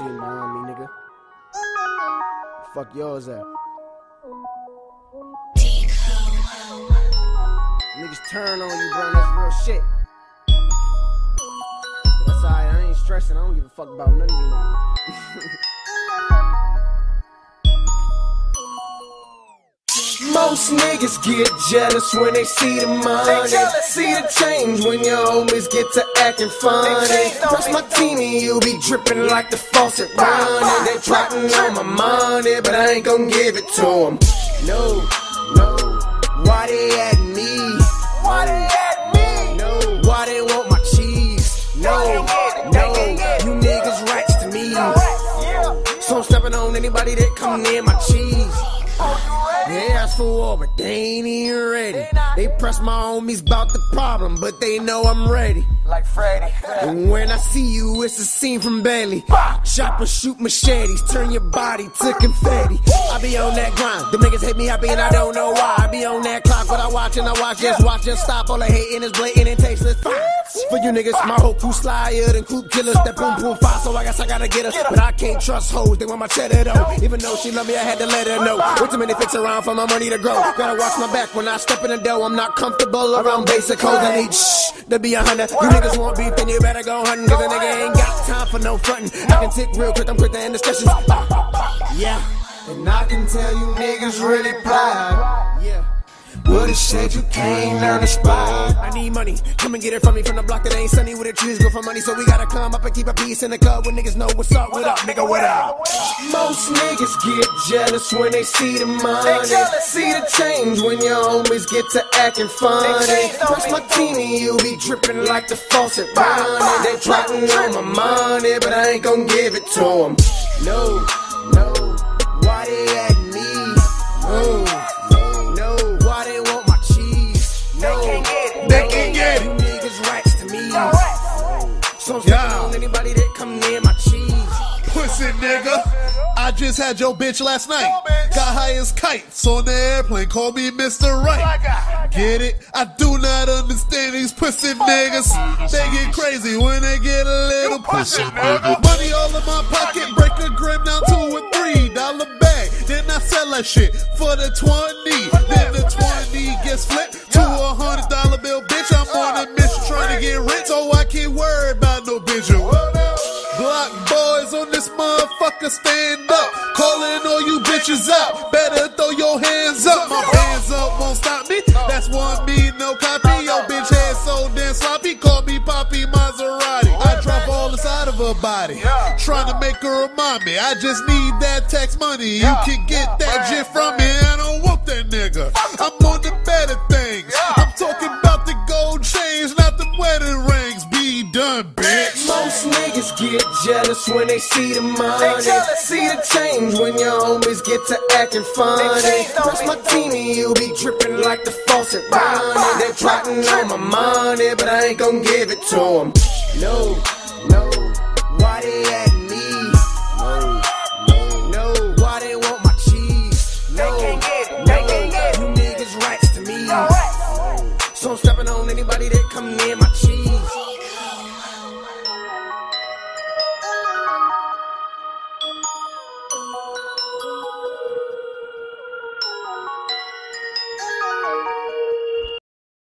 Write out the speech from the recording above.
My team behind me, nigga. Fuck yours at. Niggas turn on you, bro. That's real shit. That's alright. I ain't stressing. I don't give a fuck about none of you. Most niggas get jealous when they see the money. See the change when your homies get to acting funny. Press my team and you be dripping like the faucet running. They plotting on my money, but I ain't gon' give it to them. No, no. Why they at for war, They press my homies about the problem, but they know I'm ready. Like Freddy. And when I see you, it's a scene from Bailey. Chopper shoot machetes, turn your body to confetti. I be on that grind. Them niggas hate me happy and I don't know why. I be on that clock, but I watch and I watch, just watch, just stop. All the hating is blatant and tasteless. For you niggas, my whole crew slyer than crew killers. That boom boom fire, so I guess I gotta get her. But I can't trust hoes, they want my cheddar though. Even though she love me, I had to let her know. Way too many fix around for my money to grow. Gotta watch my back when I step in the door. I'm not comfortable around basic hoes. I need shh to be a hundred. You niggas want beef, then you better go hunting. Cause a nigga ain't got time for no frontin'. I can tick real quick, I'm quick to end discussions. Yeah. And I can tell you niggas really proud. A shit you can't learn to spot. I need money, come and get it from me from the block that ain't sunny with the trees grow for money. So we gotta climb up and keep a peace in the club when niggas know what's up. What up, nigga? What up? Most niggas get jealous when they see the money. See the change when your homies get to acting funny. Team and you be dripping like the faucet running. They plotting on my money, but I ain't gon' give it to them. No, no. Why they at me? No, no. So Yeah. on anybody that come near my cheese. Pussy nigga. I just had your bitch last night. Got high as kites on the airplane. Call me Mr. Right. Get it? I do not understand these pussy niggas. They get crazy when they get a little pussy nigga. Money all in my pocket. Break a gram down to a three dollar bag. Then I sell that shit for the 20. Then the 20 gets flipped to a hundred no. Block boys on this motherfucker stand up. Calling all you bitches out. Better throw your hands up. My hands up won't stop me. That's one me, no copy. Yo, bitch head so damn sloppy. Call me Poppy Maserati. I drop all inside of her body. Trying to make her remind me. I just need that tax money. You can get that shit from me. I don't want that nigga. I'm on the get jealous when they see the money. See the change when your homies get to acting funny. Press my team and you be dripping like the faucet running. They plotting on my money, but I ain't gon' give it to them. No, no. Why they at me? No, no, no. Why they want my cheese? No, they can't get it. no. They can't get it. You niggas rats to me. So I'm stepping on anybody that come near my